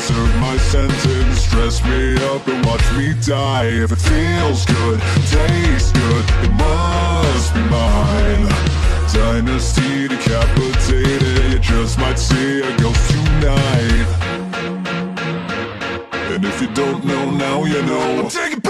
serve my sentence. Dress me up and watch me die. If it feels good, tastes good, it must be mine. Dynasty decapitated You just might see a ghost tonight. And if you don't know, now you know. Take it